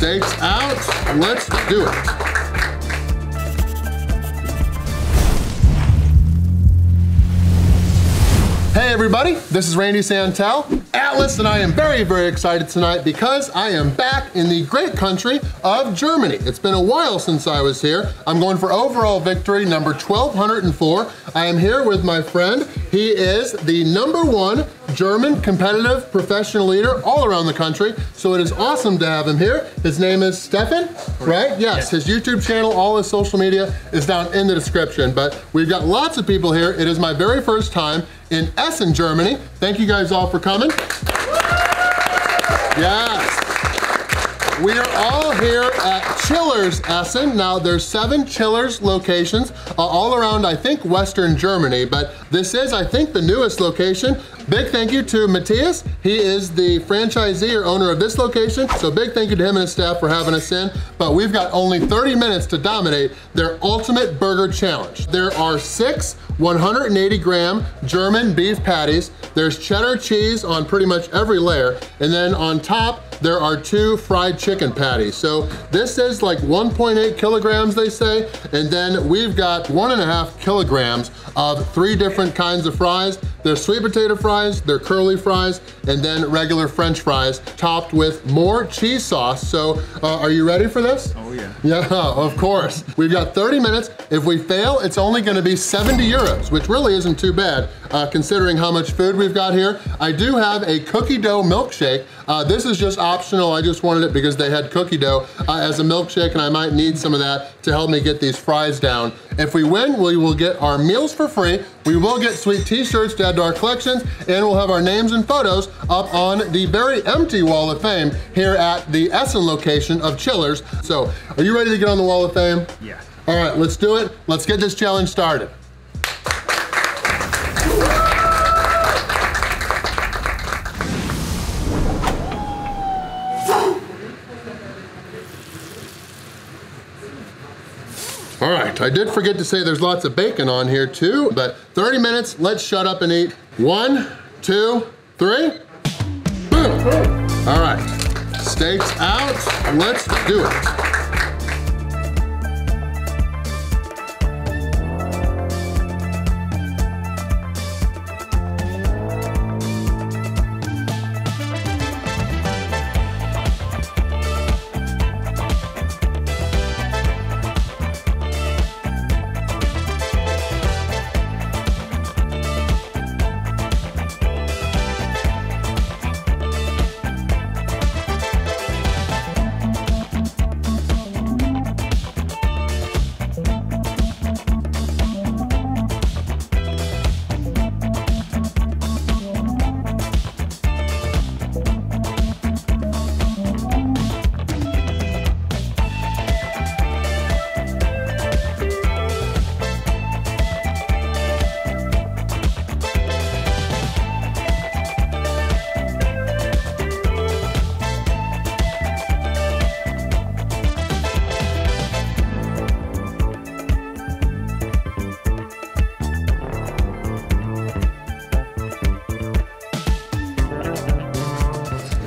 Steaks out, let's do it. Hey everybody, this is Randy Santel, Atlas, and I am very, very excited tonight because I am back in the great country of Germany. It's been a while since I was here. I'm going for overall victory number 1204. I am here with my friend. He is the number one German competitive professional leader all around the country. So it is awesome to have him here. His name is Stefan, right? Yes, his YouTube channel, all his social media is down in the description. But we've got lots of people here. It is my very first time in Essen, Germany. Thank you guys all for coming. Yes. We are all here at Chillers Essen. Now there's seven Chillers locations uh, all around, I think, Western Germany, but this is, I think, the newest location. Big thank you to Matthias. He is the franchisee or owner of this location. So big thank you to him and his staff for having us in. But we've got only 30 minutes to dominate their ultimate burger challenge. There are six 180 gram German beef patties. There's cheddar cheese on pretty much every layer. And then on top, there are two fried chicken patties. So this is like 1.8 kilograms, they say. And then we've got one and a half kilograms of three different kinds of fries. They're sweet potato fries, they're curly fries, and then regular french fries topped with more cheese sauce. So uh, are you ready for this? Oh yeah. Yeah, of course. We've got 30 minutes. If we fail, it's only gonna be 70 euros, which really isn't too bad uh, considering how much food we've got here. I do have a cookie dough milkshake. Uh, this is just optional. I just wanted it because they had cookie dough uh, as a milkshake and I might need some of that to help me get these fries down. If we win, we will get our meals for free. We will get sweet t-shirts to add to our collections and we'll have our names and photos up on the very empty wall of fame here at the Essen location of Chillers. So are you ready to get on the wall of fame? Yeah. All right, let's do it. Let's get this challenge started. I did forget to say there's lots of bacon on here too, but 30 minutes, let's shut up and eat. One, two, three, boom. All right, steaks out, let's do it.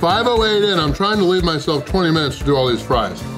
Five oh eight in, I'm trying to leave myself 20 minutes to do all these fries.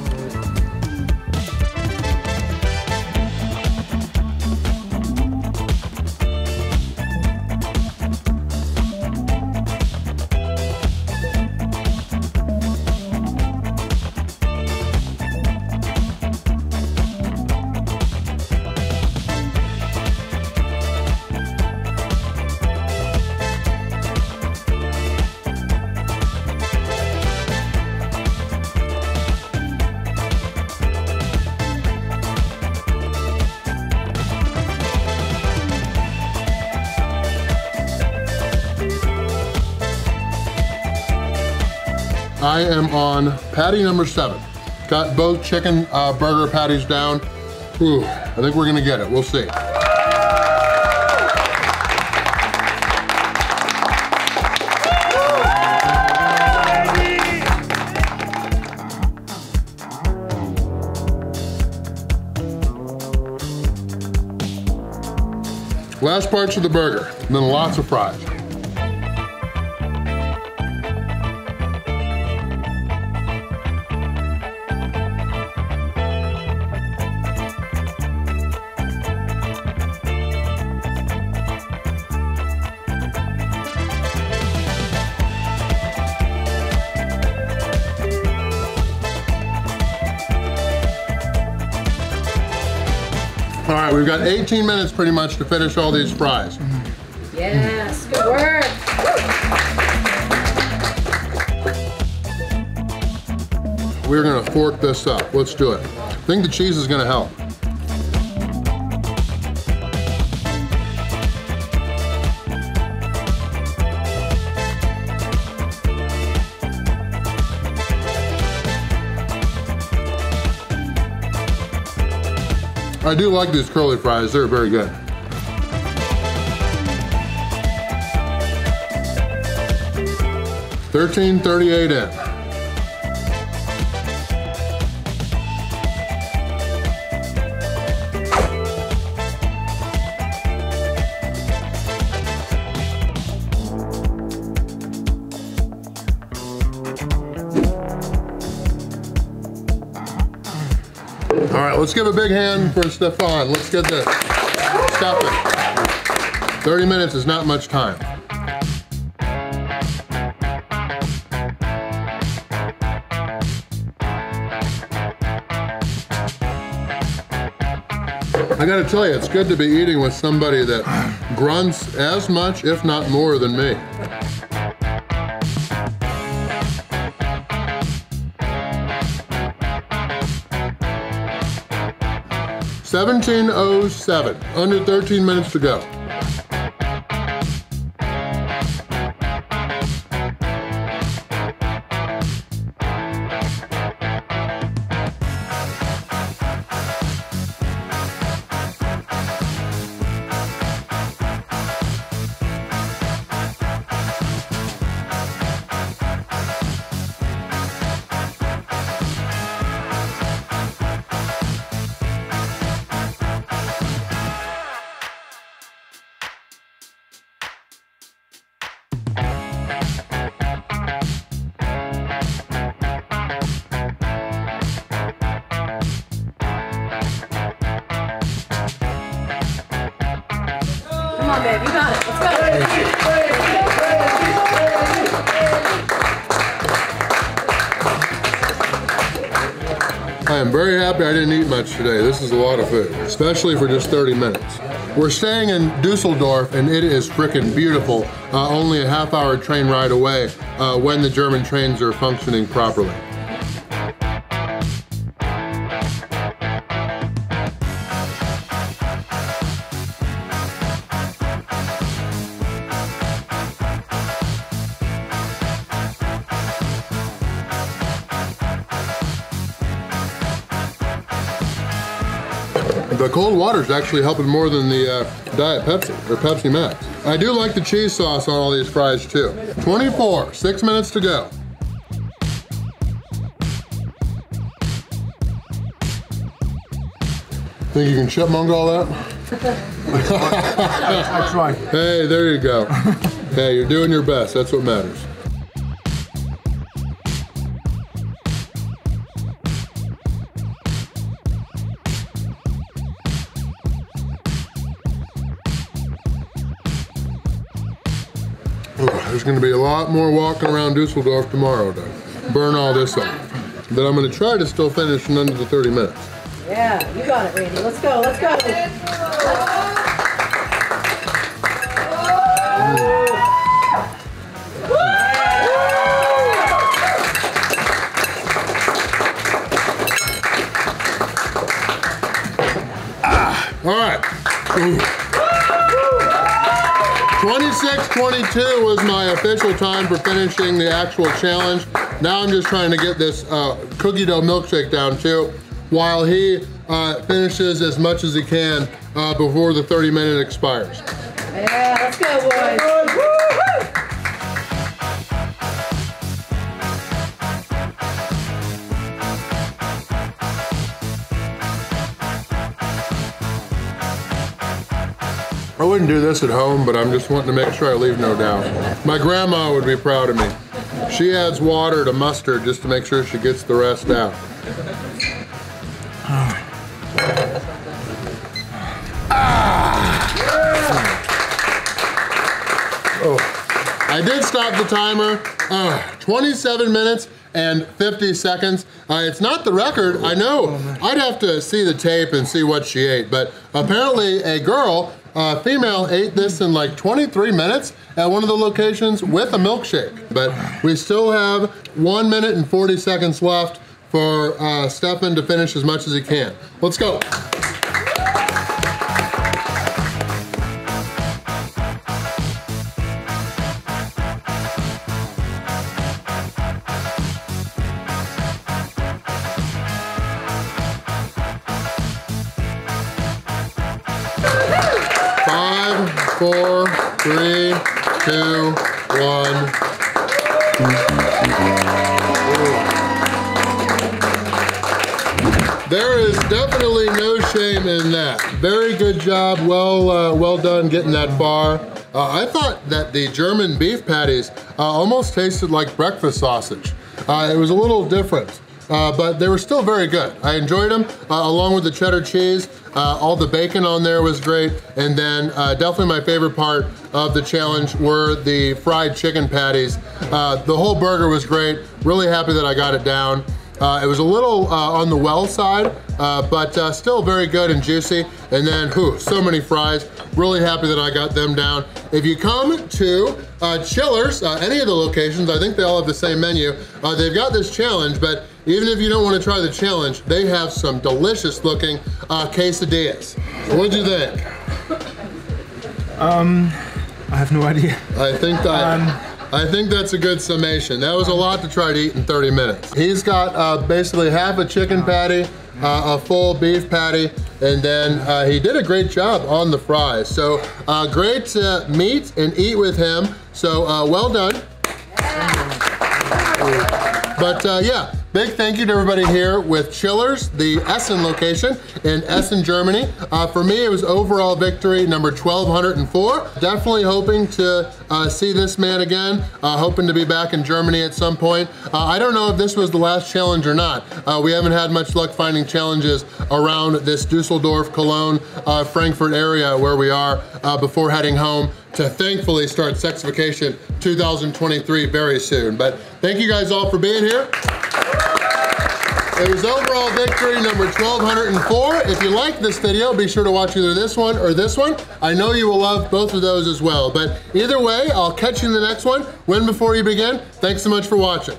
I am on patty number seven. Got both chicken uh, burger patties down. Ooh, I think we're gonna get it, we'll see. Last parts of the burger, and then lots of fries. All right, we've got 18 minutes pretty much to finish all these fries. Yes, good work. We're gonna fork this up. Let's do it. I think the cheese is gonna help. I do like these curly fries, they're very good. Thirteen thirty-eight in. Right, let's give a big hand for Stefan. Let's get the stuffing. 30 minutes is not much time. I gotta tell you, it's good to be eating with somebody that grunts as much, if not more, than me. Seventeen oh seven, under 13 minutes to go. Babe, you got it. Let's go. I am very happy I didn't eat much today. This is a lot of food, especially for just 30 minutes. We're staying in Dusseldorf and it is freaking beautiful. Uh, only a half hour train ride away uh, when the German trains are functioning properly. The cold water is actually helping more than the uh, Diet Pepsi or Pepsi Max. I do like the cheese sauce on all these fries too. 24, six minutes to go. Think you can chipmunk all that? I tried. Hey, there you go. hey, you're doing your best. That's what matters. Ooh, gonna be a lot more walking around Dusseldorf tomorrow to burn all this off. But I'm gonna try to still finish in under the 30 minutes. Yeah, you got it, Randy. Let's go, let's go. Ah, all right. Ooh. 26.22 was my official time for finishing the actual challenge. Now I'm just trying to get this uh, cookie dough milkshake down too, while he uh, finishes as much as he can uh, before the 30 minute expires. Yeah, let's go, boys. I wouldn't do this at home, but I'm just wanting to make sure I leave no doubt. My grandma would be proud of me. She adds water to mustard just to make sure she gets the rest out. Oh. I did stop the timer. Uh, 27 minutes and 50 seconds. Uh, it's not the record, I know. I'd have to see the tape and see what she ate, but apparently a girl, a female, ate this in like 23 minutes at one of the locations with a milkshake. But we still have one minute and 40 seconds left for uh, Stefan to finish as much as he can. Let's go. Four, three, two, one. There is definitely no shame in that. Very good job, well, uh, well done getting that far. Uh, I thought that the German beef patties uh, almost tasted like breakfast sausage. Uh, it was a little different. Uh, but they were still very good. I enjoyed them, uh, along with the cheddar cheese. Uh, all the bacon on there was great. And then uh, definitely my favorite part of the challenge were the fried chicken patties. Uh, the whole burger was great. Really happy that I got it down. Uh, it was a little on the well side, but still very good and juicy. And then, whew, so many fries. Really happy that I got them down. If you come to Chillers, any of the locations, I think they all have the same menu, they've got this challenge, but even if you don't want to try the challenge, they have some delicious looking uh, quesadillas. What'd you think? Um, I have no idea. I think that, um, I think that's a good summation. That was a lot to try to eat in 30 minutes. He's got uh, basically half a chicken patty, uh, a full beef patty, and then uh, he did a great job on the fries. So uh, great to meet and eat with him. So uh, well done. But uh, yeah, big thank you to everybody here with Chillers, the Essen location in Essen, Germany. Uh, for me, it was overall victory number 1204. Definitely hoping to uh, see this man again, uh, hoping to be back in Germany at some point. Uh, I don't know if this was the last challenge or not. Uh, we haven't had much luck finding challenges around this Dusseldorf, Cologne, Frankfurt area where we are before heading home to thankfully start Sexification 2023 very soon. But thank you guys all for being here. It was overall victory number 1204. If you liked this video, be sure to watch either this one or this one. I know you will love both of those as well. But either way, I'll catch you in the next one. Win before you begin. Thanks so much for watching.